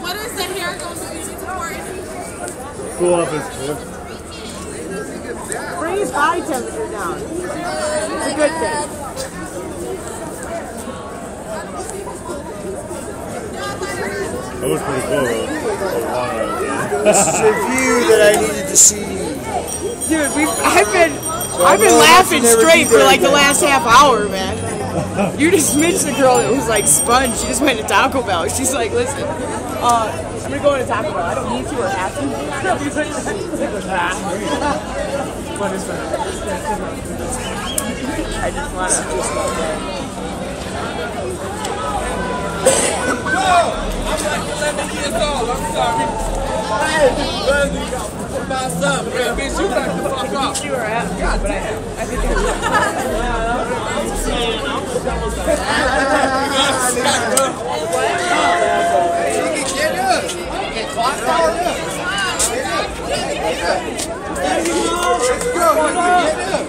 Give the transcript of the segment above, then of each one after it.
What is the hair going to be supporting? Cool up his foot. Bring his body temperature down. It's a good thing. That was pretty cool though. Wow. This is a view that I needed to see. Dude, we've, I've been I've been laughing straight for like the last half hour, man. You just missed the girl that was like sponge. She just went to Taco Bell. She's like, listen, uh, I'm gonna go into Taco Bell. I don't need to or have to. What is that? I just wanna. You back the fuck up. You were at, God, but I I think I It's gonna be a good YouTube video. shit. The show started.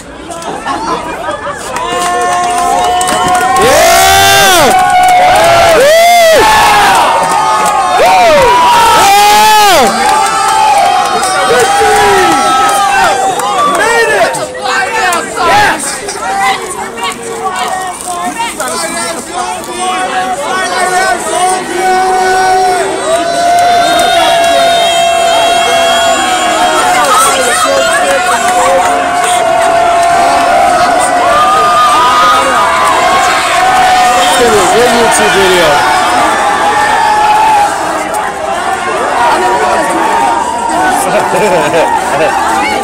Out of here. ハハハハ。